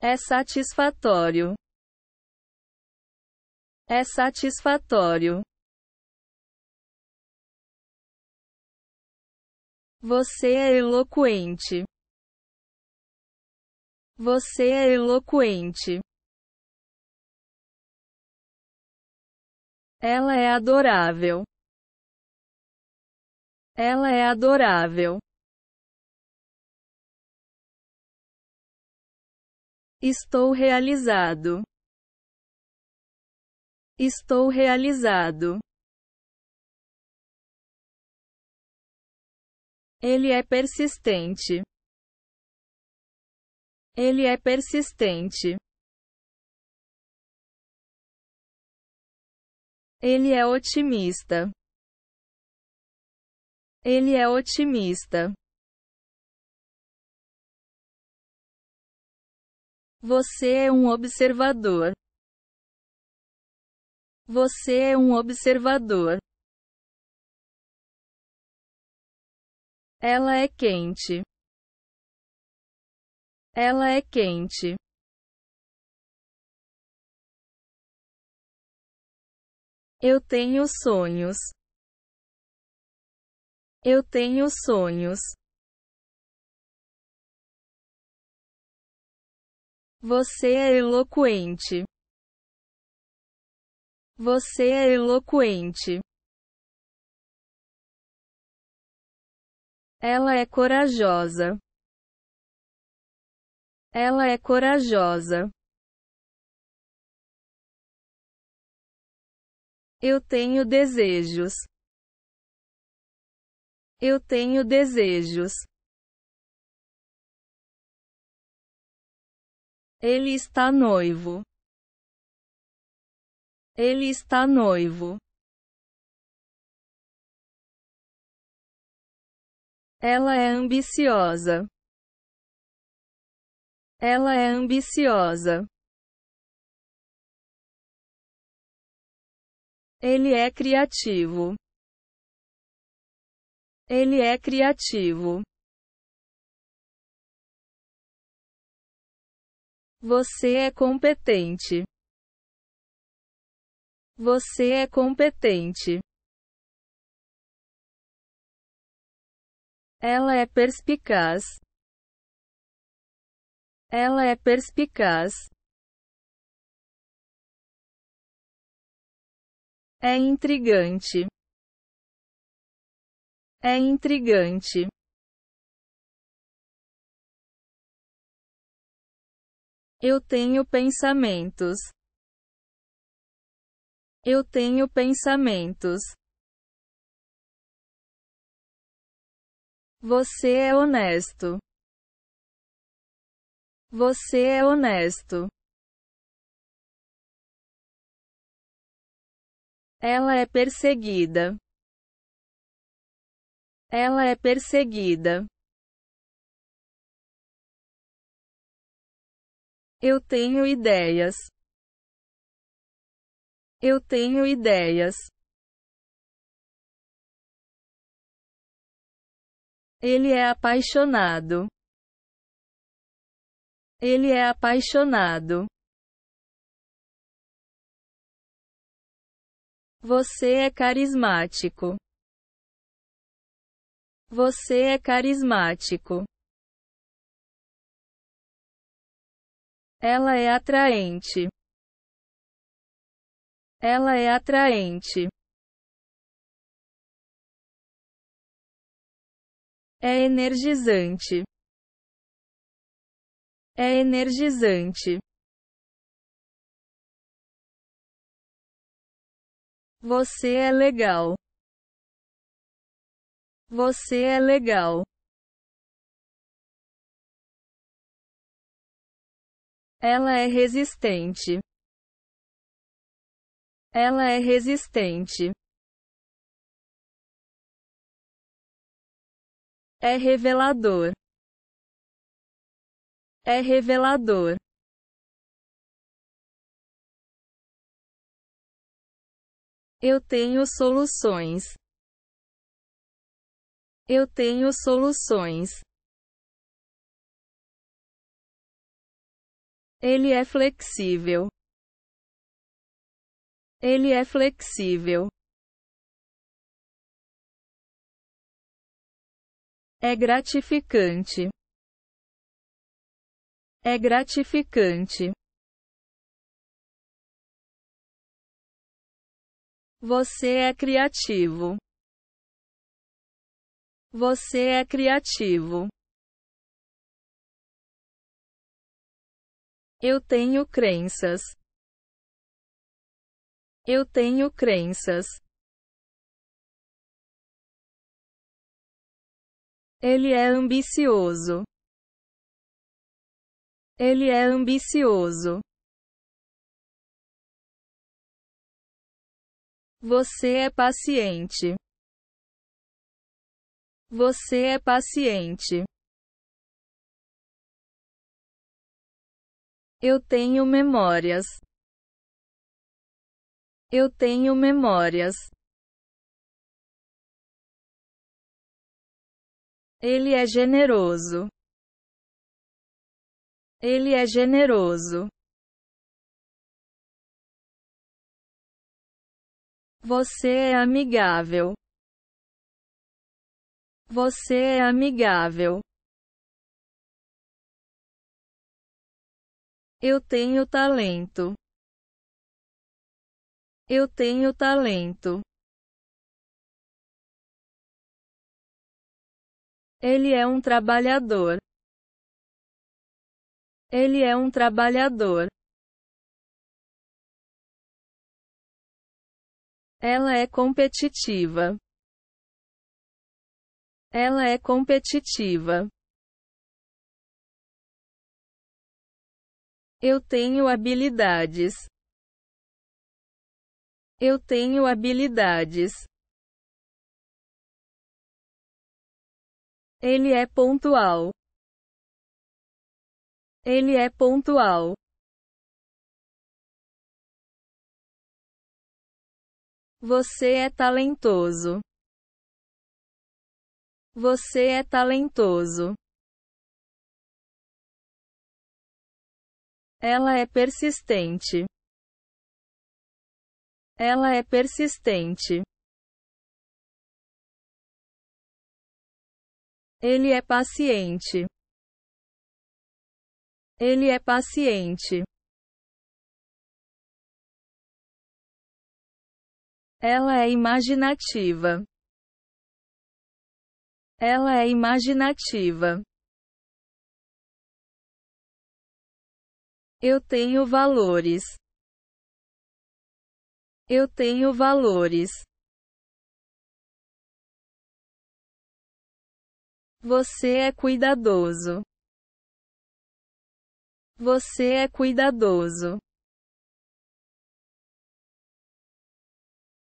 É satisfatório. É satisfatório. Você é eloquente. Você é eloquente. Ela é adorável. Ela é adorável. Estou realizado. Estou realizado. Ele é persistente. Ele é persistente. Ele é otimista. Ele é otimista. Você é um observador. Você é um observador. Ela é quente. Ela é quente. Eu tenho sonhos. Eu tenho sonhos. Você é eloquente. Você é eloquente. Ela é corajosa. Ela é corajosa. Eu tenho desejos. Eu tenho desejos. Ele está noivo. Ele está noivo. Ela é ambiciosa. Ela é ambiciosa. Ele é criativo. Ele é criativo. Você é competente. Você é competente. Ela é perspicaz. Ela é perspicaz. É intrigante. É intrigante. Eu tenho pensamentos. Eu tenho pensamentos. Você é honesto. Você é honesto. Ela é perseguida. Ela é perseguida. Eu tenho ideias. Eu tenho ideias. Ele é apaixonado. Ele é apaixonado. Você é carismático. Você é carismático. Ela é atraente. Ela é atraente. É energizante. É energizante. Você é legal. Você é legal. Ela é resistente. Ela é resistente. É revelador. É revelador. Eu tenho soluções. Eu tenho soluções. Ele é flexível. Ele é flexível. É gratificante. É gratificante. Você é criativo. Você é criativo. Eu tenho crenças. Eu tenho crenças. Ele é ambicioso. Ele é ambicioso. Você é paciente. Você é paciente. Eu tenho memórias. Eu tenho memórias. Ele é generoso. Ele é generoso. Você é amigável. Você é amigável. Eu tenho talento. Eu tenho talento. Ele é um trabalhador. Ele é um trabalhador. Ela é competitiva. Ela é competitiva. Eu tenho habilidades. Eu tenho habilidades. Ele é pontual. Ele é pontual. Você é talentoso. Você é talentoso. Ela é persistente. Ela é persistente. Ele é paciente. Ele é paciente. Ela é imaginativa. Ela é imaginativa. Eu tenho valores. Eu tenho valores. Você é cuidadoso. Você é cuidadoso.